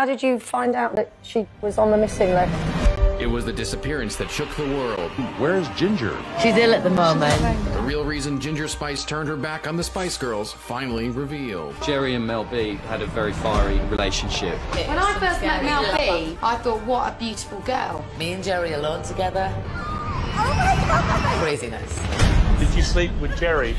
How did you find out that she was on the missing list? It was the disappearance that shook the world. Where's Ginger? She's ill at the moment. The real reason Ginger Spice turned her back on the Spice Girls finally revealed. Geri and Mel B had a very fiery relationship. When I first met Mel B, I thought, what a beautiful girl. Me and Geri alone together. Oh my god! Craziness. Did you sleep with Geri?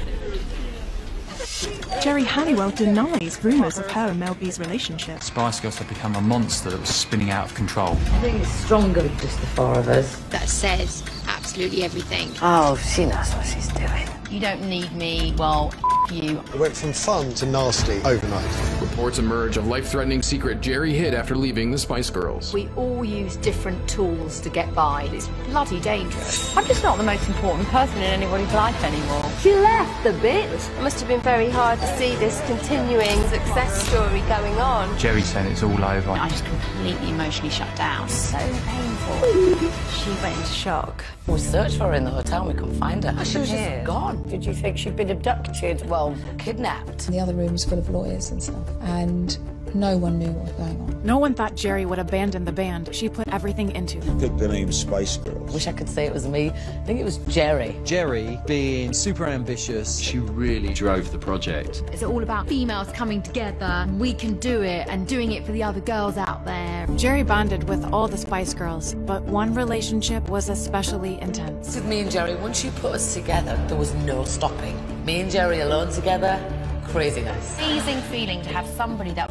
Geri Halliwell denies rumours of her and Mel B's relationship. Spice Girls had become a monster that was spinning out of control. I think it's stronger than just the four of us. That says absolutely everything. Oh, she knows what she's doing. You don't need me, well, you. It went from fun to nasty overnight. Reports emerge of life-threatening secret Geri hid after leaving the Spice Girls. We all use different tools to get by. It's bloody dangerous. I'm just not the most important person in anybody's life anymore. She left the bit. It must have been very hard to see this continuing success story going on. Geri said it's all over. I just completely emotionally shut down. So painful. She went into shock. We searched for her in the hotel and we couldn't find her. Oh, she was just gone. Did you think she'd been abducted? Well, kidnapped. The other room was full of lawyers and stuff, and no one knew what was going on. No one thought Geri would abandon the band she put everything into. Picked the name Spice Girls. Wish I could say it was me. I think it was Geri. Geri, being super ambitious, she really drove the project. It's all about females coming together. We can do it and doing it for the other girls out there. Geri bonded with all the Spice Girls, but one relationship was especially intense. With me and Geri, once you put us together, there was no stopping. Me and Geri alone together, craziness. Amazing feeling to have somebody that was as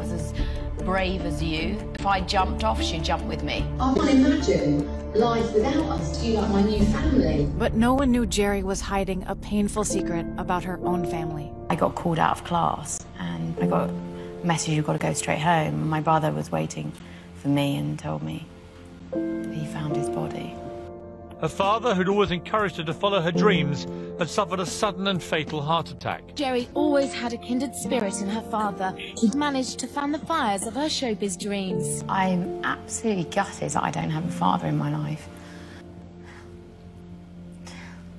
brave as you. If I jumped off, she'd jump with me. I can't imagine life without us. Do You like my new family. But no one knew Geri was hiding a painful secret about her own family. I got called out of class and I got a message, you've got to go straight home. My brother was waiting for me and told me he found his body. Her father, who'd always encouraged her to follow her dreams, had suffered a sudden and fatal heart attack. Geri always had a kindred spirit in her father. He'd managed to fan the fires of her showbiz dreams. I'm absolutely gutted that I don't have a father in my life.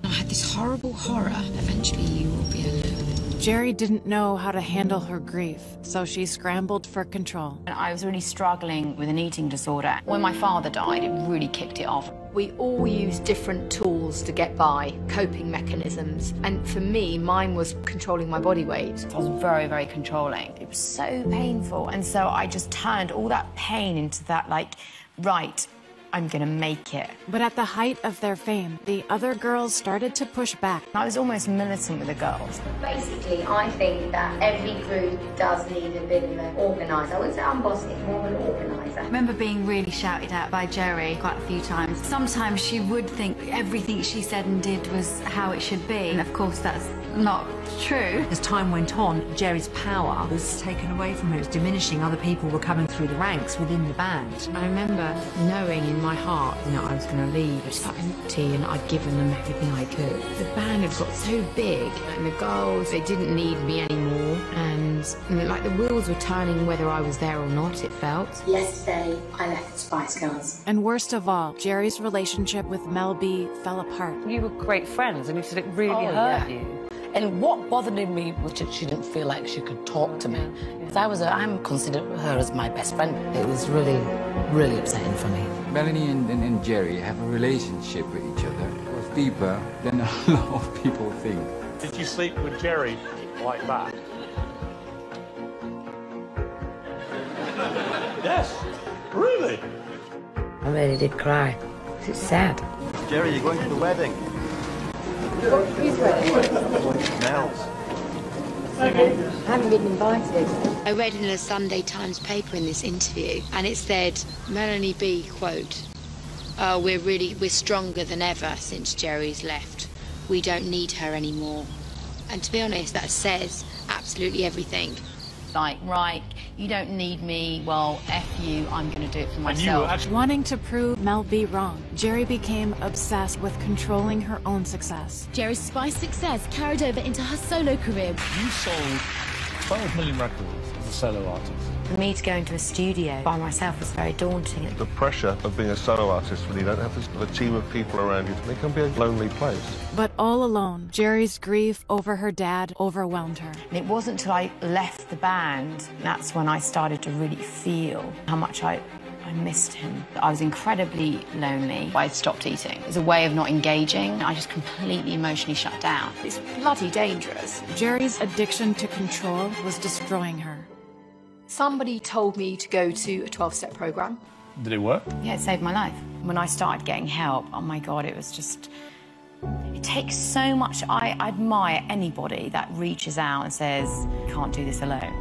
I had this horrible horror. Eventually, you will be alone. Geri didn't know how to handle her grief, so she scrambled for control. I was really struggling with an eating disorder. When my father died, it really kicked it off. We all use different tools to get by, coping mechanisms. And for me, mine was controlling my body weight. I was very, very controlling. It was so painful. And so I just turned all that pain into that, like, right, I'm gonna make it. But at the height of their fame, the other girls started to push back. I was almost militant with the girls. Basically, I think that every group does need a bit of an organiser. I wouldn't say I'm bossy, more of an organiser. I remember being really shouted at by Geri quite a few times. Sometimes she would think everything she said and did was how it should be. And of course, that's not true. As time went on, Geri's power was taken away from her. It was diminishing. Other people were coming through the ranks within the band. I remember knowing in my heart, you know, I was going to leave. It's felt empty, and I'd given them everything I could. The band had got so big, and the girls, they didn't need me anymore. And, and like the wheels were turning whether I was there or not, it felt. Yesterday, I left Spice Girls. And worst of all, Geri's relationship with Mel B fell apart. You were great friends, and you said it really Oh, hurt yeah. you. And what bothered me was that she didn't feel like she could talk to me. Because I was, a, I'm considered her as my best friend. It was really, really upsetting for me. Melanie and, and, and Geri have a relationship with each other. It was deeper than a lot of people think. Did you sleep with Geri like that? yes. Really? I really did cry. It's sad. Geri, you're going to the wedding. Who's wedding? Mel's. I haven't been invited. I read in a Sunday Times paper in this interview, and it said, Melanie B, quote, oh, we're really, we're stronger than ever since Geri's left. We don't need her anymore. And to be honest, that says absolutely everything. Like, right, you don't need me, well, F you, I'm going to do it for And you were myself. actually Wanting to prove Mel B wrong, Geri became obsessed with controlling her own success. Geri's Spice success carried over into her solo career. you sold 12 million records as a solo artist. For me to go into a studio by myself was very daunting. The pressure of being a solo artist when you don't have this, a team of people around you, it can be a lonely place. But all alone, Geri's grief over her dad overwhelmed her. And it wasn't until I left the band that's when I started to really feel how much I I missed him. I was incredibly lonely. I stopped eating. It was a way of not engaging, I just completely emotionally shut down. It's bloody dangerous. Geri's addiction to control was destroying her. Somebody told me to go to a 12 step program. Did it work? Yeah, it saved my life. When I started getting help, oh my God, it was just. It takes so much. I admire anybody that reaches out and says, can't do this alone.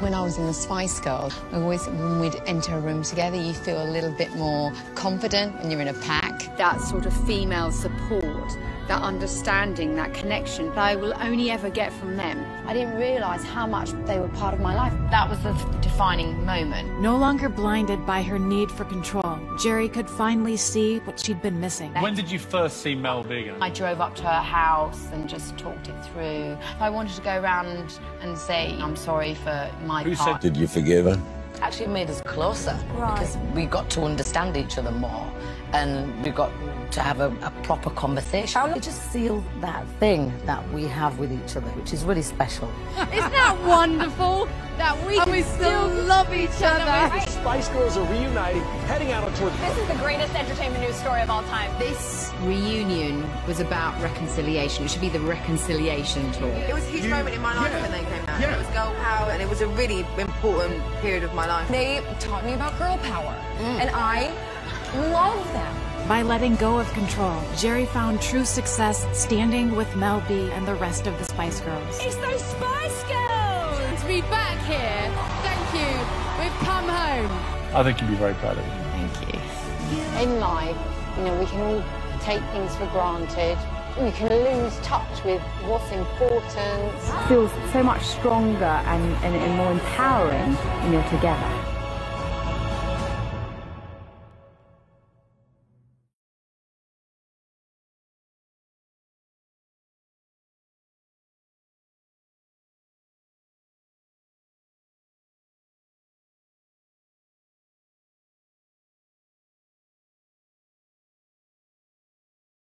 When I was in the Spice Girls, always, when we'd enter a room together, you feel a little bit more confident when you're in a pack. That sort of female support, that understanding, that connection, that I will only ever get from them. I didn't realise how much they were part of my life. That was the defining moment. No longer blinded by her need for control, Geri could finally see what she'd been missing. When did you first see Mel Vegan? I drove up to her house and just talked it through. I wanted to go around and say, I'm sorry for my Who part. Did you forgive her? Actually made us closer Right. because we got to understand each other more and we got to have a, a proper conversation. It just sealed that thing that we have with each other, which is really special. Isn't that wonderful that we can still love each other? Spice Girls are reuniting, heading out on tour. This is the greatest entertainment news story of all time. This reunion was about reconciliation. It should be the reconciliation tour. It was a huge moment in my life when they came a really important period of my life. They taught me about girl power, mm. and I love them. By letting go of control, Geri found true success standing with Mel B and the rest of the Spice Girls. It's those Spice Girls! To be back here, thank you. We've come home. I think you'd be very proud of me. Thank you. In life, you know, we can all take things for granted. We can lose touch with what's important. feels so much stronger and, and, and more empowering when you're together.